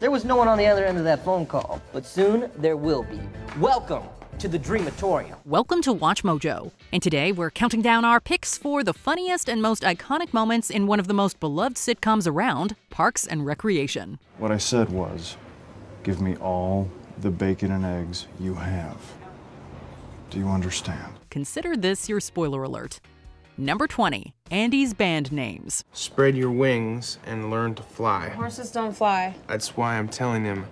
There was no one on the other end of that phone call, but soon there will be. Welcome to the Dreamatorium. Welcome to Watch Mojo. And today we're counting down our picks for the funniest and most iconic moments in one of the most beloved sitcoms around, Parks and Recreation. What I said was, give me all the bacon and eggs you have. Do you understand? Consider this your spoiler alert. Number 20, Andy's band names. Spread your wings and learn to fly. Horses don't fly. That's why I'm telling him,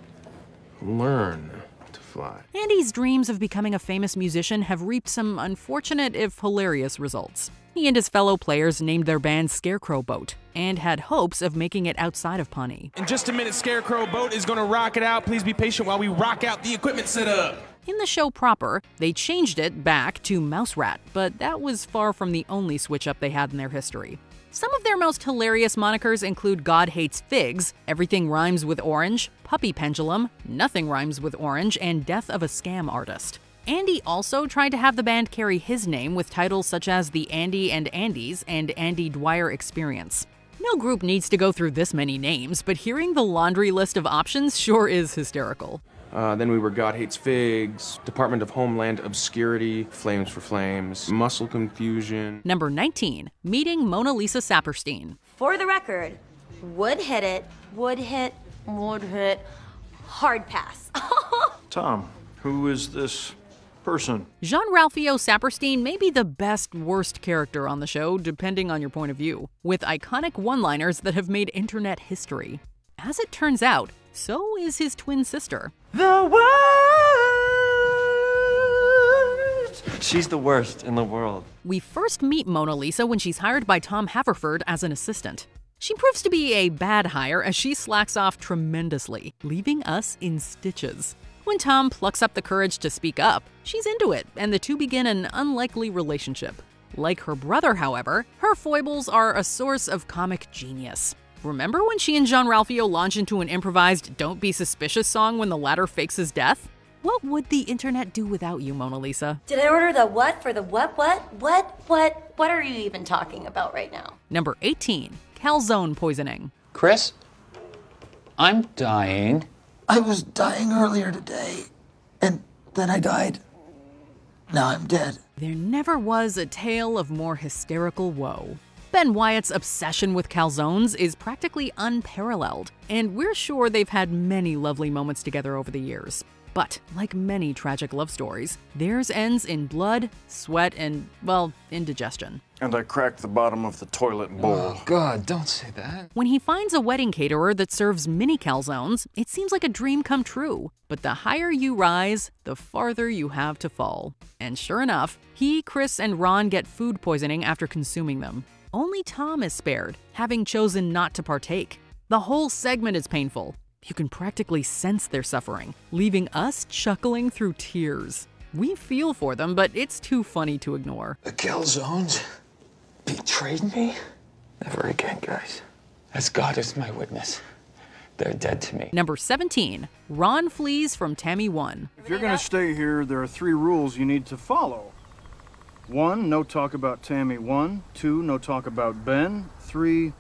learn to fly. Andy's dreams of becoming a famous musician have reaped some unfortunate, if hilarious, results. He and his fellow players named their band Scarecrow Boat and had hopes of making it outside of Pawnee. In just a minute, Scarecrow Boat is going to rock it out. Please be patient while we rock out the equipment setup. In the show proper, they changed it back to Mouse Rat, but that was far from the only switch up they had in their history. Some of their most hilarious monikers include God Hates Figs, Everything Rhymes with Orange, Puppy Pendulum, Nothing Rhymes with Orange, and Death of a Scam Artist. Andy also tried to have the band carry his name with titles such as The Andy and Andys and Andy Dwyer Experience. No group needs to go through this many names, but hearing the laundry list of options sure is hysterical. Uh, then we were God Hates Figs, Department of Homeland Obscurity, Flames for Flames, Muscle Confusion. Number 19, Meeting Mona Lisa Saperstein. For the record, would hit it, would hit, would hit, hard pass. Tom, who is this person? Jean Ralphio Saperstein may be the best worst character on the show, depending on your point of view, with iconic one liners that have made internet history. As it turns out, so is his twin sister. The worst. She's the worst in the world. We first meet Mona Lisa when she's hired by Tom Haverford as an assistant. She proves to be a bad hire as she slacks off tremendously, leaving us in stitches. When Tom plucks up the courage to speak up, she's into it, and the two begin an unlikely relationship. Like her brother, however, her foibles are a source of comic genius. Remember when she and Jean Ralphio launch into an improvised Don't Be Suspicious song when the latter fakes his death? What would the internet do without you, Mona Lisa? Did I order the what for the what, what, what, what? What are you even talking about right now? Number 18, calzone poisoning. Chris, I'm dying. I was dying earlier today, and then I died. Now I'm dead. There never was a tale of more hysterical woe. Ben Wyatt's obsession with calzones is practically unparalleled, and we're sure they've had many lovely moments together over the years. But, like many tragic love stories, theirs ends in blood, sweat, and, well, indigestion. And I cracked the bottom of the toilet bowl. Oh, God, don't say that. When he finds a wedding caterer that serves mini calzones, it seems like a dream come true. But the higher you rise, the farther you have to fall. And sure enough, he, Chris, and Ron get food poisoning after consuming them. Only Tom is spared, having chosen not to partake. The whole segment is painful. You can practically sense their suffering, leaving us chuckling through tears. We feel for them, but it's too funny to ignore. The calzones betrayed me? Never again, guys. As God is my witness, they're dead to me. Number 17, Ron flees from Tammy 1. If you're going to stay here, there are three rules you need to follow. One, no talk about Tammy. One, two, no talk about Ben. Three,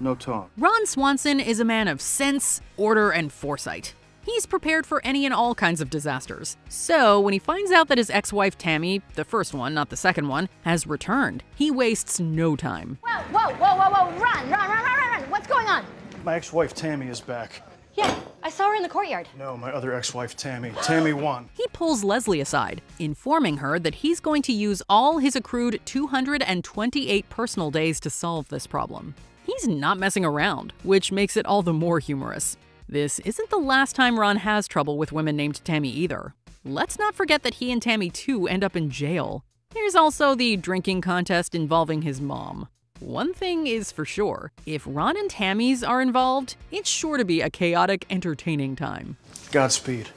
no talk. Ron Swanson is a man of sense, order, and foresight. He's prepared for any and all kinds of disasters. So, when he finds out that his ex wife Tammy, the first one, not the second one, has returned, he wastes no time. Whoa, whoa, whoa, whoa, whoa, run, run, run, run, run, run. What's going on? My ex wife Tammy is back. Yeah, I saw her in the courtyard. No, my other ex wife Tammy. Tammy One. He pulls Leslie aside, informing her that he's going to use all his accrued 228 personal days to solve this problem. He's not messing around, which makes it all the more humorous. This isn't the last time Ron has trouble with women named Tammy either. Let's not forget that he and Tammy Two end up in jail. There's also the drinking contest involving his mom. One thing is for sure if Ron and Tammy's are involved, it's sure to be a chaotic, entertaining time. Godspeed.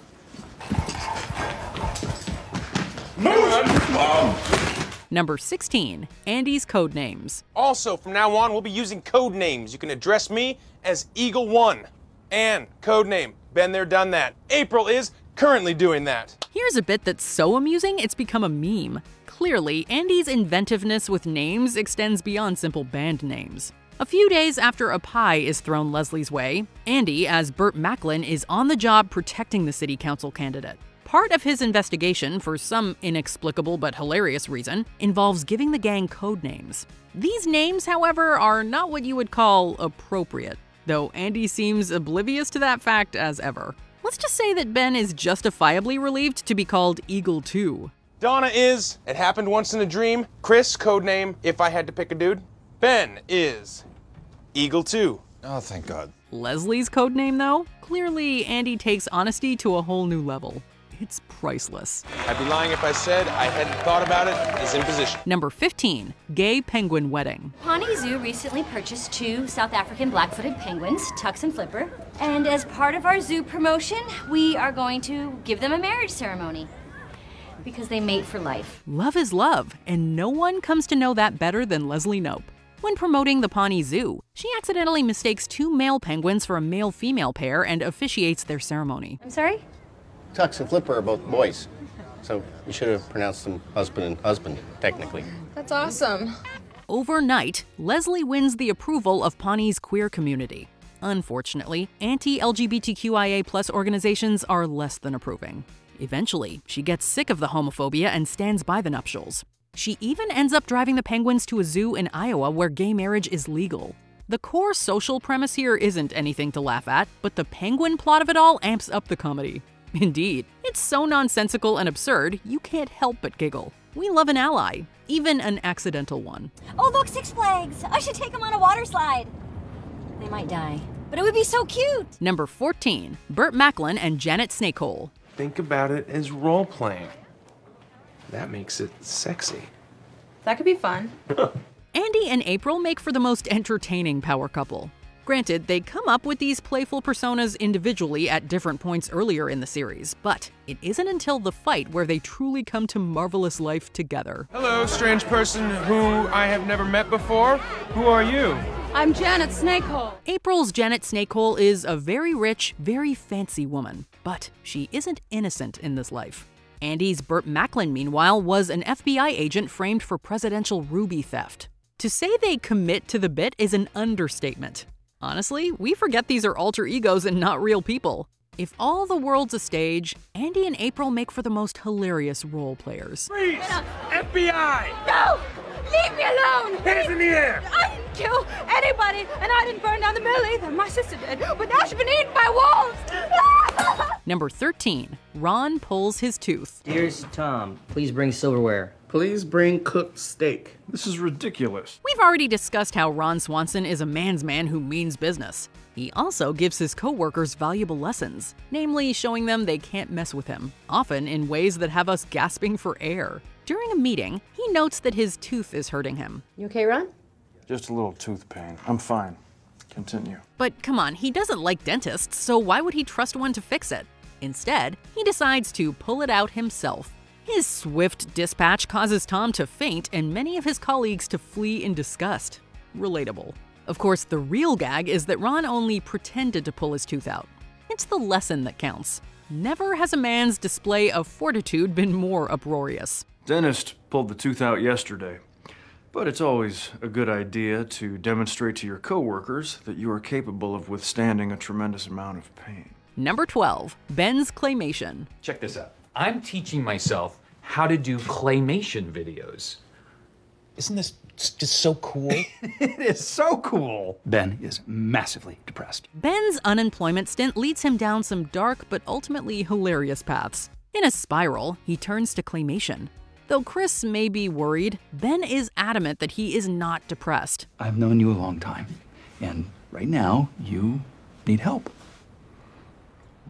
Number 16, Andy's code names. Also, from now on, we'll be using code names. You can address me as Eagle One. And code name, been there, done that. April is currently doing that. Here's a bit that's so amusing it's become a meme. Clearly, Andy's inventiveness with names extends beyond simple band names. A few days after a pie is thrown Leslie's way, Andy, as Burt Macklin, is on the job protecting the city council candidate. Part of his investigation, for some inexplicable but hilarious reason, involves giving the gang code names. These names, however, are not what you would call appropriate, though Andy seems oblivious to that fact as ever. Let's just say that Ben is justifiably relieved to be called Eagle 2. Donna is, it happened once in a dream. Chris, codename, if I had to pick a dude. Ben is Eagle 2. Oh, thank God. Leslie's codename, though? Clearly, Andy takes honesty to a whole new level. It's priceless. I'd be lying if I said I hadn't thought about it. it. Is in position. Number 15, Gay Penguin Wedding. Pawnee Zoo recently purchased two South African black-footed penguins, Tux and Flipper. And as part of our zoo promotion, we are going to give them a marriage ceremony. Because they mate for life. Love is love, and no one comes to know that better than Leslie Knope. When promoting the Pawnee Zoo, she accidentally mistakes two male penguins for a male female pair and officiates their ceremony. I'm sorry? Tux and Flipper are both boys. So you should have pronounced them husband and husband, technically. That's awesome. Overnight, Leslie wins the approval of Pawnee's queer community. Unfortunately, anti LGBTQIA organizations are less than approving. Eventually, she gets sick of the homophobia and stands by the nuptials. She even ends up driving the penguins to a zoo in Iowa where gay marriage is legal. The core social premise here isn't anything to laugh at, but the penguin plot of it all amps up the comedy. Indeed, it's so nonsensical and absurd, you can't help but giggle. We love an ally, even an accidental one. Oh, look, Six Flags! I should take them on a water slide. They might die, but it would be so cute. Number 14, Burt Macklin and Janet Snakehole. Think about it as role playing. That makes it sexy. That could be fun. Andy and April make for the most entertaining power couple. Granted, they come up with these playful personas individually at different points earlier in the series, but it isn't until the fight where they truly come to marvelous life together. Hello, strange person who I have never met before. Who are you? I'm Janet Snakehole. April's Janet Snakehole is a very rich, very fancy woman, but she isn't innocent in this life. Andy's Burt Macklin, meanwhile, was an FBI agent framed for presidential ruby theft. To say they commit to the bit is an understatement. Honestly, we forget these are alter egos and not real people. If all the world's a stage, Andy and April make for the most hilarious role players. Freeze! FBI! No! Leave me alone! Hands in the air! I didn't kill anybody, and I didn't burn down the mill either. My sister did, but now she's been eaten by wolves! Ah! Number 13, Ron pulls his tooth. Dearest Tom, please bring silverware. Please bring cooked steak. This is ridiculous. We've already discussed how Ron Swanson is a man's man who means business. He also gives his coworkers valuable lessons, namely showing them they can't mess with him, often in ways that have us gasping for air. During a meeting, he notes that his tooth is hurting him. You okay, Ron? Just a little tooth pain. I'm fine. Continue. But come on, he doesn't like dentists, so why would he trust one to fix it? Instead, he decides to pull it out himself. His swift dispatch causes Tom to faint and many of his colleagues to flee in disgust. Relatable. Of course, the real gag is that Ron only pretended to pull his tooth out. It's the lesson that counts. Never has a man's display of fortitude been more uproarious. Dentist pulled the tooth out yesterday. But it's always a good idea to demonstrate to your coworkers that you are capable of withstanding a tremendous amount of pain. Number 12, Ben's Claymation. Check this out. I'm teaching myself how to do claymation videos. Isn't this just so cool? it is so cool. Ben is massively depressed. Ben's unemployment stint leads him down some dark but ultimately hilarious paths. In a spiral, he turns to claymation. Though Chris may be worried, Ben is adamant that he is not depressed. I've known you a long time, and right now you need help.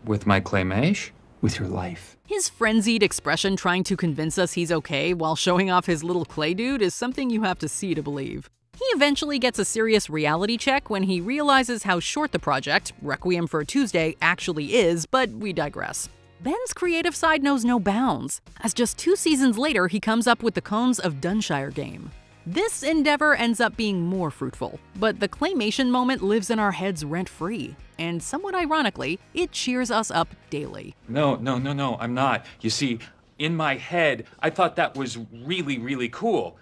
With my claymation? With your life. His frenzied expression trying to convince us he's okay while showing off his little clay dude is something you have to see to believe. He eventually gets a serious reality check when he realizes how short the project, Requiem for a Tuesday, actually is, but we digress. Ben's creative side knows no bounds, as just two seasons later he comes up with the Cones of Dunshire game. This endeavor ends up being more fruitful, but the claymation moment lives in our heads rent free, and somewhat ironically, it cheers us up daily. No, no, no, no, I'm not. You see, in my head, I thought that was really, really cool.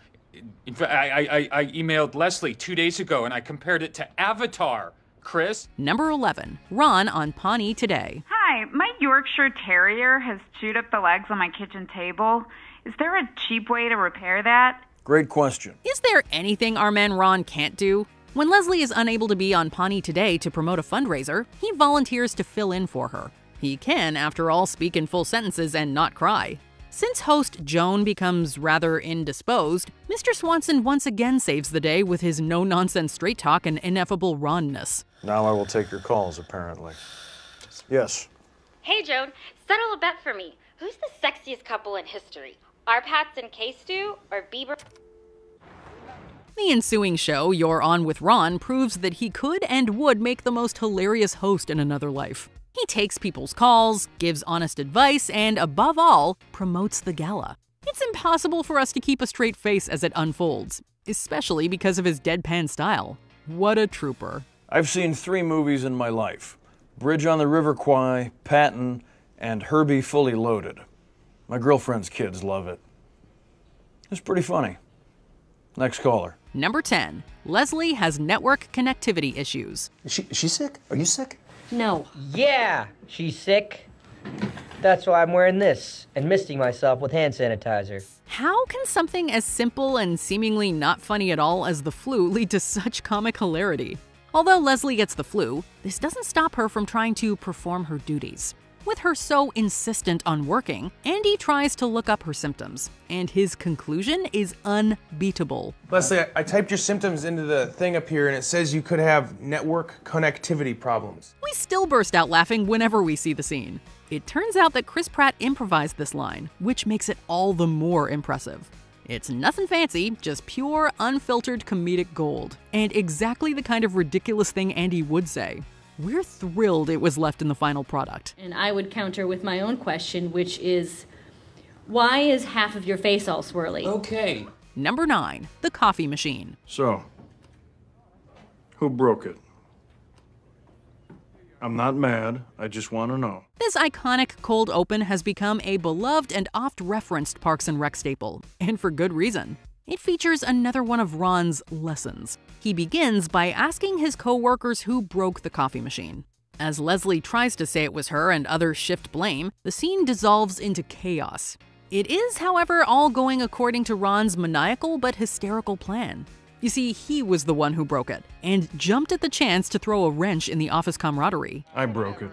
In fact, I, I, I emailed Leslie two days ago and I compared it to Avatar. Chris? Number 11, Ron on Pawnee Today. Hi, my Yorkshire Terrier has chewed up the legs on my kitchen table. Is there a cheap way to repair that? Great question. Is there anything our man Ron can't do? When Leslie is unable to be on Pawnee Today to promote a fundraiser, he volunteers to fill in for her. He can, after all, speak in full sentences and not cry. Since host Joan becomes rather indisposed, Mr. Swanson once again saves the day with his no nonsense straight talk and ineffable Ronness. Now I will take your calls, apparently. Yes. Hey, Joan, settle a bet for me. Who's the sexiest couple in history? R-Patz and K-Stew or Bieber? The ensuing show, You're On with Ron, proves that he could and would make the most hilarious host in another life. He takes people's calls, gives honest advice, and above all, promotes the gala. It's impossible for us to keep a straight face as it unfolds, especially because of his deadpan style. What a trooper. I've seen three movies in my life Bridge on the River Kwai, Patton, and Herbie Fully Loaded. My girlfriend's kids love it. It's pretty funny. Next caller. Number 10. Leslie has network connectivity issues. Is she, is she sick? Are you sick? No. Yeah, she's sick. That's why I'm wearing this and misting myself with hand sanitizer. How can something as simple and seemingly not funny at all as the flu lead to such comic hilarity? Although Leslie gets the flu, this doesn't stop her from trying to perform her duties. With her so insistent on working, Andy tries to look up her symptoms, and his conclusion is unbeatable. Leslie, I, I typed your symptoms into the thing up here and it says you could have network connectivity problems. We still burst out laughing whenever we see the scene. It turns out that Chris Pratt improvised this line, which makes it all the more impressive. It's nothing fancy, just pure, unfiltered comedic gold, and exactly the kind of ridiculous thing Andy would say. We're thrilled it was left in the final product. And I would counter with my own question, which is why is half of your face all swirly? Okay. Number 9. The Coffee Machine. So, who broke it? I'm not mad. I just want to know. This iconic cold open has become a beloved and oft referenced Parks and Rec staple, and for good reason. It features another one of Ron's lessons. He begins by asking his coworkers who broke the coffee machine. As Leslie tries to say it was her and others shift blame, the scene dissolves into chaos. It is, however, all going according to Ron's maniacal but hysterical plan. You see, he was the one who broke it, and jumped at the chance to throw a wrench in the office camaraderie. I broke it.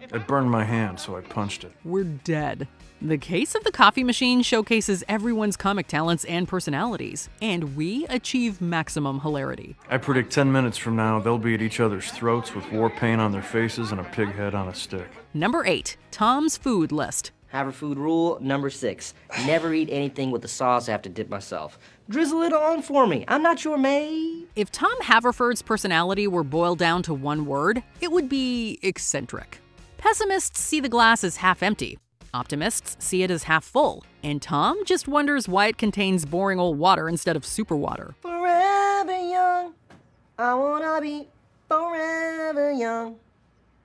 It burned my hand, so I punched it. We're dead. The case of the coffee machine showcases everyone's comic talents and personalities, and we achieve maximum hilarity. I predict 10 minutes from now, they'll be at each other's throats with war paint on their faces and a pig head on a stick. Number 8. Tom's Food List. Haverfood rule number six. Never eat anything with the sauce I have to dip myself. Drizzle it on for me. I'm not your maid. If Tom Haverford's personality were boiled down to one word, it would be eccentric. Pessimists see the glass as half empty. Optimists see it as half full. And Tom just wonders why it contains boring old water instead of super water. Forever young. I wanna be forever young.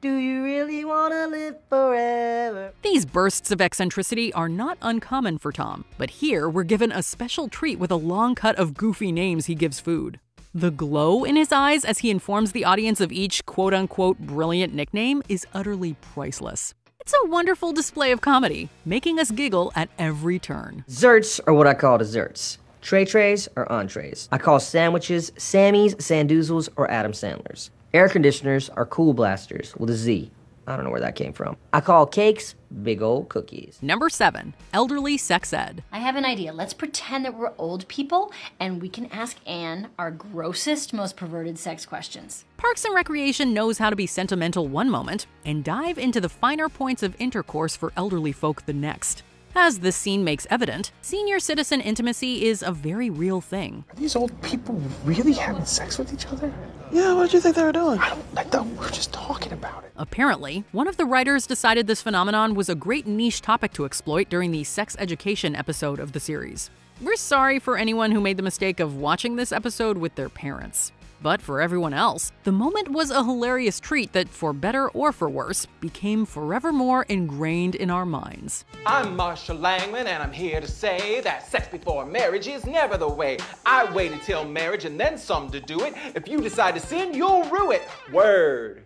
Do you really want to live forever? These bursts of eccentricity are not uncommon for Tom, but here we're given a special treat with a long cut of goofy names he gives food. The glow in his eyes as he informs the audience of each quote unquote brilliant nickname is utterly priceless. It's a wonderful display of comedy, making us giggle at every turn. Zerts are what I call desserts. Tray trays are entrees. I call sandwiches Sammy's, Sandoozles, or Adam Sandler's. Air conditioners are cool blasters with a Z. I don't know where that came from. I call cakes big old cookies. Number seven, elderly sex ed. I have an idea. Let's pretend that we're old people and we can ask Anne our grossest, most perverted sex questions. Parks and Recreation knows how to be sentimental one moment and dive into the finer points of intercourse for elderly folk the next. As this scene makes evident, senior citizen intimacy is a very real thing. Are these old people really having sex with each other? Yeah, what did you think they were doing? I don't, I thought we were just talking about it. Apparently, one of the writers decided this phenomenon was a great niche topic to exploit during the sex education episode of the series. We're sorry for anyone who made the mistake of watching this episode with their parents. But for everyone else, the moment was a hilarious treat that, for better or for worse, became forevermore ingrained in our minds. I'm Marshall Langman, and I'm here to say that sex before marriage is never the way. I waited till marriage and then some to do it. If you decide to sin, you'll rue it. Word.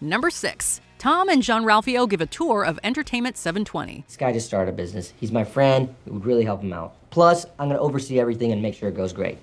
Number 6. Tom and Jean Ralphio give a tour of Entertainment 720. This guy just started a business. He's my friend. It would really help him out. Plus, I'm gonna oversee everything and make sure it goes great.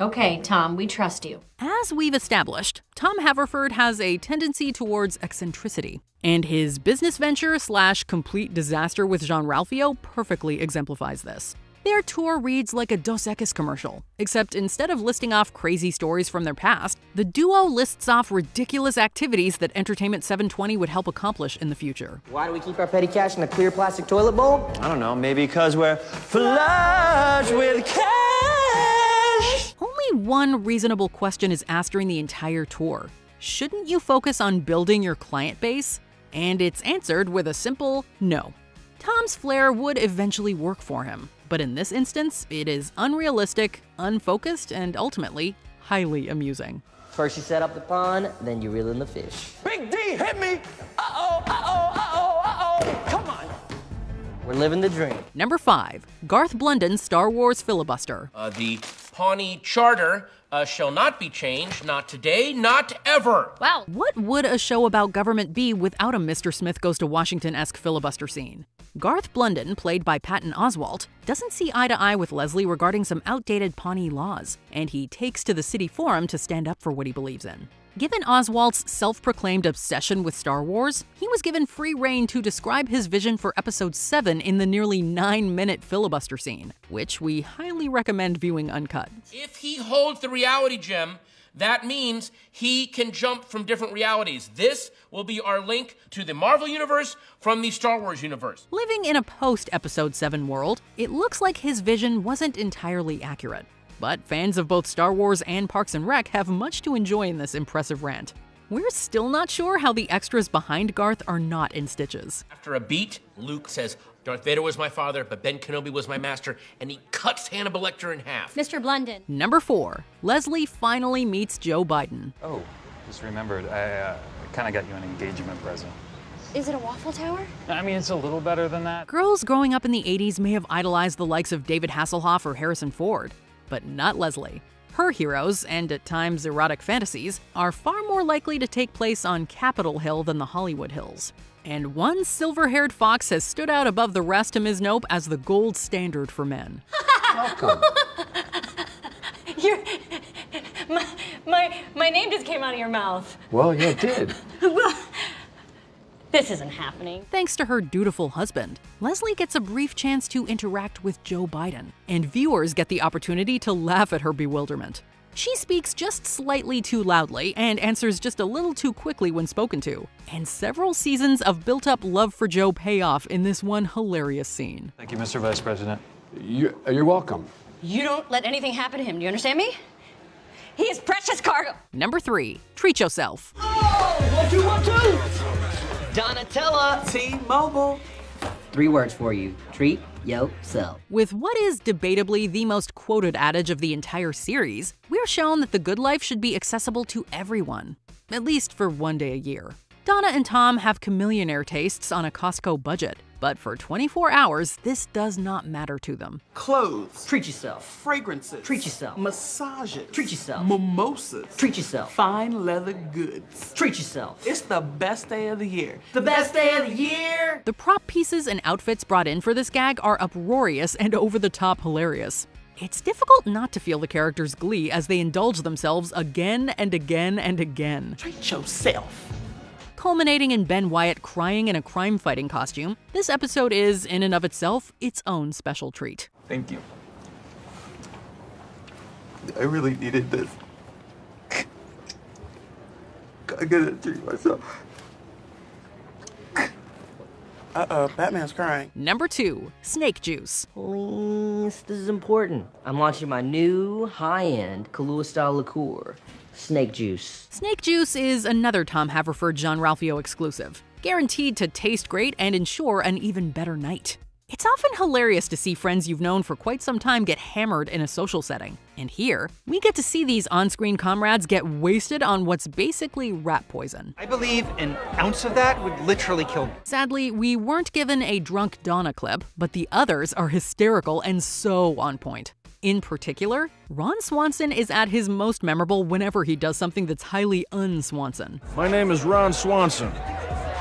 Okay, Tom, we trust you. As we've established, Tom Haverford has a tendency towards eccentricity, and his business venture slash complete disaster with Jean Ralphio perfectly exemplifies this. Their tour reads like a Dos Equis commercial, except instead of listing off crazy stories from their past, the duo lists off ridiculous activities that Entertainment 720 would help accomplish in the future. Why do we keep our petty cash in a clear plastic toilet bowl? I don't know, maybe because we're flush with cash. Only one reasonable question is asked during the entire tour. Shouldn't you focus on building your client base? And it's answered with a simple no. Tom's flair would eventually work for him, but in this instance, it is unrealistic, unfocused, and ultimately highly amusing. First you set up the pond, then you reel in the fish. Big D, hit me! Uh-oh, uh-oh, uh-oh, uh-oh! Come on! We're living the dream. Number 5. Garth Blunden's Star Wars Filibuster. Uh, the Pawnee Charter uh, shall not be changed, not today, not ever. Wow. What would a show about government be without a Mr. Smith Goes to Washington esque filibuster scene? Garth Blunden, played by Patton Oswalt, doesn't see eye to eye with Leslie regarding some outdated Pawnee laws, and he takes to the city forum to stand up for what he believes in. Given Oswalt's self proclaimed obsession with Star Wars, he was given free rein to describe his vision for Episode 7 in the nearly 9 minute filibuster scene, which we highly recommend viewing uncut. If he holds the reality gem, that means he can jump from different realities. This will be our link to the Marvel Universe from the Star Wars universe. Living in a post Episode 7 world, it looks like his vision wasn't entirely accurate. But fans of both Star Wars and Parks and Rec have much to enjoy in this impressive rant. We're still not sure how the extras behind Garth are not in stitches. After a beat, Luke says, Darth Vader was my father, but Ben Kenobi was my master, and he cuts Hannibal Lecter in half. Mr. Blunden. Number 4. Leslie finally meets Joe Biden. Oh, just remembered. I uh, kind of got you an engagement present. Is it a waffle tower? I mean, it's a little better than that. Girls growing up in the 80s may have idolized the likes of David Hasselhoff or Harrison Ford, but not Leslie. Her heroes, and at times erotic fantasies, are far more likely to take place on Capitol Hill than the Hollywood Hills. And one silver haired fox has stood out above the rest of Ms. Knope as the gold standard for men. Welcome. You're. My, my, my name just came out of your mouth. Well, yeah, it did. This isn't happening. Thanks to her dutiful husband, Leslie gets a brief chance to interact with Joe Biden, and viewers get the opportunity to laugh at her bewilderment. She speaks just slightly too loudly and answers just a little too quickly when spoken to, and several seasons of built up love for Joe pay off in this one hilarious scene. Thank you, Mr. Vice President. You, uh, you're welcome. You don't let anything happen to him. Do you understand me? He is precious cargo. Number 3. Treat yourself. One, two, one, two. Donatella. T-Mobile. Three words for you. Treat yourself. With what is debatably the most quoted adage of the entire series, we're shown that the good life should be accessible to everyone, at least for one day a year. Donna and Tom have chameleonaire tastes on a Costco budget, but for 24 hours, this does not matter to them. Clothes. Treat yourself. Fragrances. Treat yourself. Massages. Treat yourself. Mimosas. Treat yourself. Fine leather goods. Treat yourself. It's the best day of the year. The best day of the year. The prop pieces and outfits brought in for this gag are uproarious and over the top hilarious. It's difficult not to feel the characters' glee as they indulge themselves again and again and again. Treat yourself. Culminating in Ben Wyatt crying in a crime fighting costume, this episode is, in and of itself, its own special treat. Thank you. I really needed this. I gotta treat myself. Uh-oh, Batman's crying. Number 2. Snake Juice. Please, this is important. I'm launching my new high-end Kahlua style liqueur, Snake Juice. Snake Juice is another Tom Haverford Jean Ralphio exclusive, guaranteed to taste great and ensure an even better night. It's often hilarious to see friends you've known for quite some time get hammered in a social setting. And here, we get to see these on screen comrades get wasted on what's basically rat poison. I believe an ounce of that would literally kill me. Sadly, we weren't given a drunk Donna clip, but the others are hysterical and so on point. In particular, Ron Swanson is at his most memorable whenever he does something that's highly un-Swanson. My name is Ron Swanson.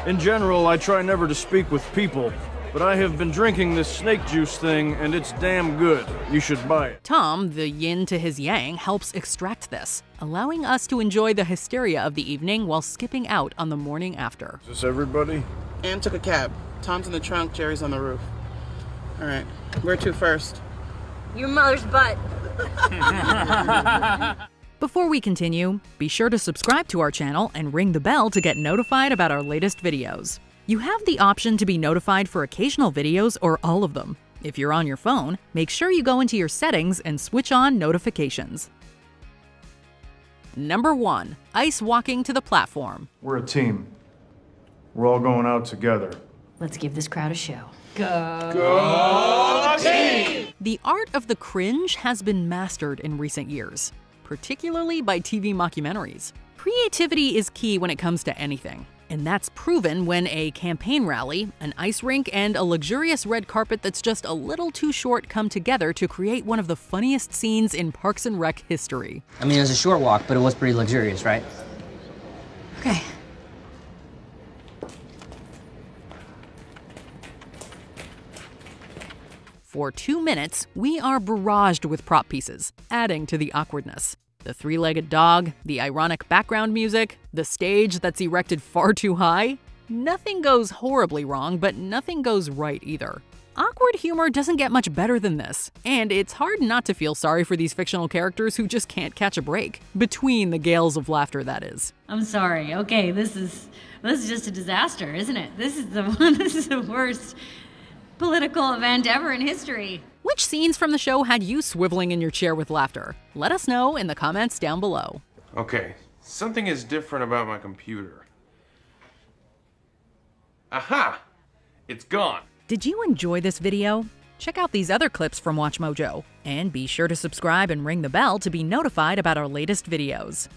In general, I try never to speak with people, but I have been drinking this snake juice thing and it's damn good. You should buy it. Tom, the yin to his yang, helps extract this, allowing us to enjoy the hysteria of the evening while skipping out on the morning after. Is this everybody? Ann took a cab. Tom's in the trunk, Jerry's on the roof. All right, where to first? Your mother's butt. Before we continue, be sure to subscribe to our channel and ring the bell to get notified about our latest videos. You have the option to be notified for occasional videos or all of them. If you're on your phone, make sure you go into your settings and switch on notifications. Number 1. Ice walking to the platform. We're a team. We're all going out together. Let's give this crowd a show. Go team! The art of the cringe has been mastered in recent years, particularly by TV mockumentaries. Creativity is key when it comes to anything, and that's proven when a campaign rally, an ice rink, and a luxurious red carpet that's just a little too short come together to create one of the funniest scenes in Parks and Rec history. I mean, it was a short walk, but it was pretty luxurious, right? Okay. For two minutes, we are barraged with prop pieces, adding to the awkwardness. The three legged dog, the ironic background music, the stage that's erected far too high. Nothing goes horribly wrong, but nothing goes right either. Awkward humor doesn't get much better than this, and it's hard not to feel sorry for these fictional characters who just can't catch a break. Between the gales of laughter, that is. I'm sorry. Okay, this is this is just a disaster, isn't it? This is the. This is the worst political event ever in history. Which scenes from the show had you swiveling in your chair with laughter? Let us know in the comments down below. Okay, something is different about my computer. Aha! It's gone. Did you enjoy this video? Check out these other clips from WatchMojo, and be sure to subscribe and ring the bell to be notified about our latest videos.